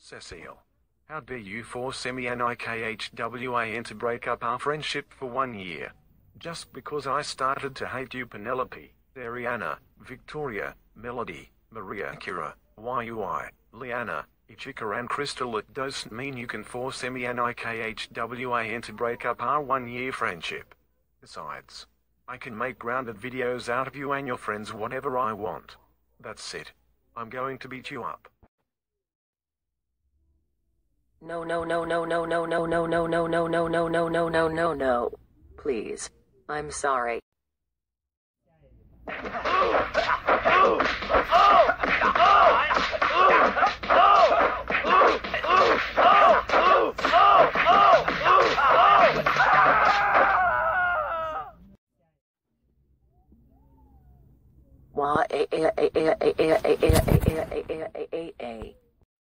Cecile. How dare you force me and IKHWA to break up our friendship for one year? Just because I started to hate you Penelope, Ariana, Victoria, Melody, Maria Kira, YUI, Liana, Ichika and Crystal it doesn't mean you can force me and IKHWA to break up our one year friendship. Besides, I can make grounded videos out of you and your friends whatever I want. That's it. I'm going to beat you up. No, no, no, no, no, no, no, no, no, no, no, no, no, no, no, no, no, no. Please. I'm sorry. Why?